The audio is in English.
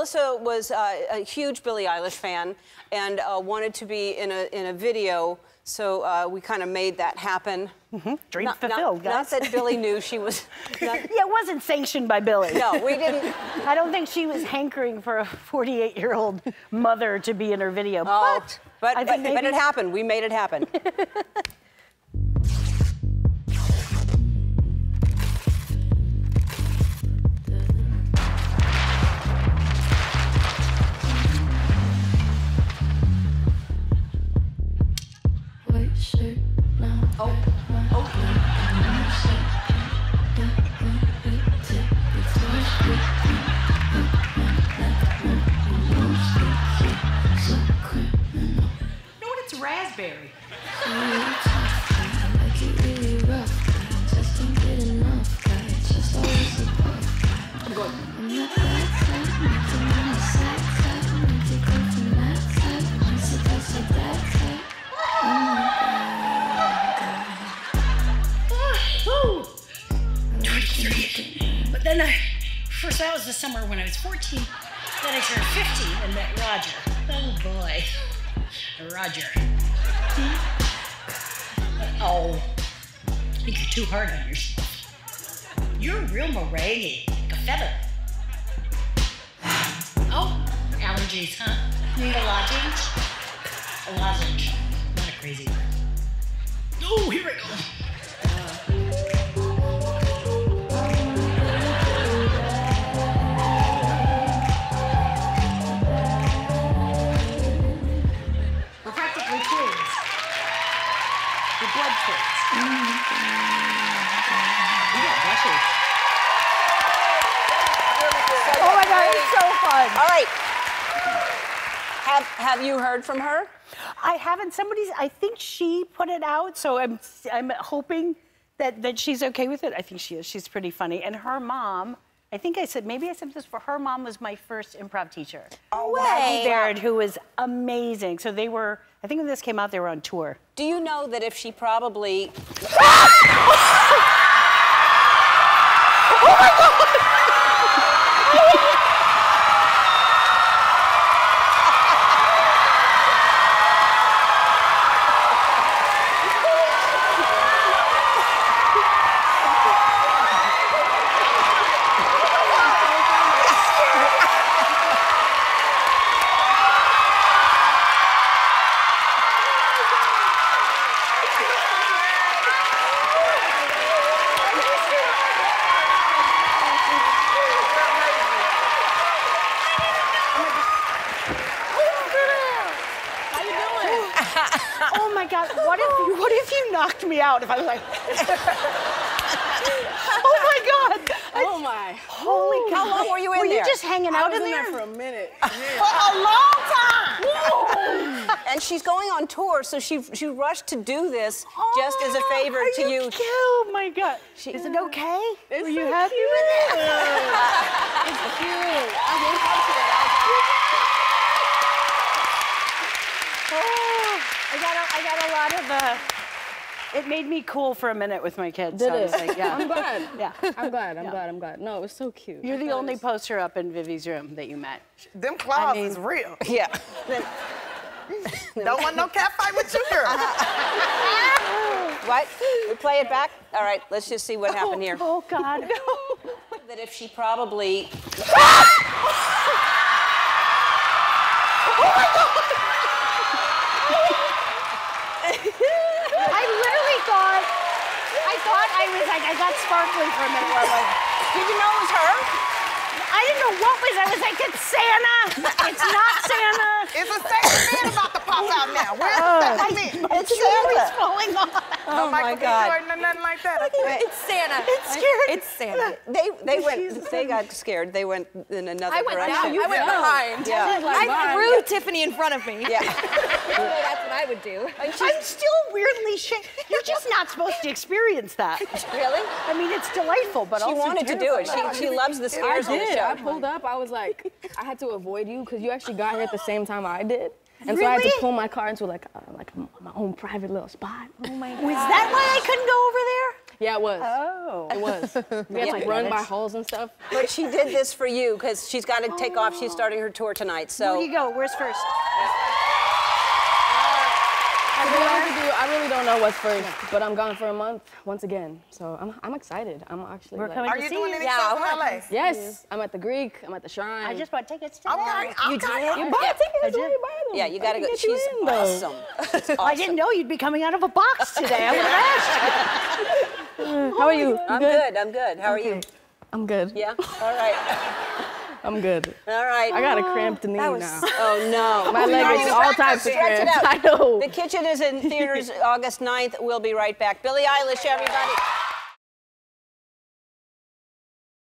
Melissa was uh, a huge Billie Eilish fan and uh, wanted to be in a in a video, so uh, we kind of made that happen. Dream Not- not- fulfilled, Not guys. that Billie knew she was. Not, Yeah, it wasn't sanctioned by Billie. no, we didn't. I don't think she was hankering for a 48 year old mother to be in her video. Oh, but but, I but, but it happened. We made it happen. type. But then I, first that was the summer when I was 14. Then I turned 15 and met Roger. Oh boy, Roger. Oh, I think you're too hard on yourself. You're a real meringue, like a feather. Oh, allergies, huh? Need a lozenge? A lozenge, not a crazy one. Oh, here we go. Oh my God, it's so fun. All right. Have Have you heard from her? I haven't. Somebody's. I think she put it out, so I'm. I'm hoping that that she's okay with it. I think she is. She's pretty funny. And her mom. I think I said maybe I said this for her mom was my first improv teacher. Oh, way. Baird, who was amazing. So they were. I think when this came out, they were on tour. Do you know that if she probably Oh my God! My God, what if you? What if you knocked me out? If I was like. oh my God! Oh my. Holy cow! How long were you in Were there? you just hanging out in in there? there for a minute. for a long time. and she's going on tour, so she she rushed to do this oh just as a favor to you. ki- Oh my God! Is it okay? Were you happy with it? It's cute. I woke up to it. Oh, I got a, I got a lot of. Uh, it made me cool for a minute with my kids. Did so it? like, yeah. I'm glad. Yeah. I'm glad. I'm glad. I'm glad. No, it was so cute. You're the thought only was- poster up in Vivi's room that you met. Them claws mean- is real. Yeah. Don't want no cat fight with you, girl. What? We play it back? All right, let's just see what happened here. Oh God. no. That if she probably I literally thought. I thought I was like I got sparkly for a minute. Where I'm like, Did you know it was her? I didn't know what was. I was like, it's Santa. It's not Santa. It's a second man about to pop out now. Where's Oh, the second man? It's Jewelry's Santa. falling off. No Oh my Michael B. God. Jordan or nothing like that. It's Santa. It's scary. It's Santa. They they went they got scared. They went in another I went direction. down. I went behind. Yeah. I threw Tiffany in front of me. Yeah. That's what I would do. I'm still weirdly shaken. You're just not supposed to experience that. Really? I mean, it's delightful, but She also wanted to do it. She, she loves the I scares on the did. I pulled up. I was like, I had to avoid you because you actually got here at the same time I did. And so I had to pull my car into like uh, like my own private little spot. Oh my Was that why I couldn't go over there? Yeah, it was. Oh. It was. We had to like run by halls and stuff. But she did this for you because she's got to take off. She's starting her tour tonight. Where So you go? Where's first? You, I really don't know what's first, but I'm gone for a month once again. So I'm, I'm excited. I'm actually. We're like- coming Are to you see doing you. any Yeah, shows in I LA? Yes, I'm at the Greek. I'm at the Shrine. I just bought tickets to Okay, that. okay. You did? You buy tickets. I Why did. you buy them? yeah, you got to can go. get you She's in, though. awesome. I didn't know you'd be coming out of a box today. I would have asked. How are you? You I'm good. I'm good. How are you? I'm good. Yeah. All right. I'm good. All right. I got a cramped knee was- now. Oh no. My leg is all types of it out. Stretch it cramps. out. I know. The Kitchen is in theaters August 9th. We'll be right back. Billie Eilish, everybody.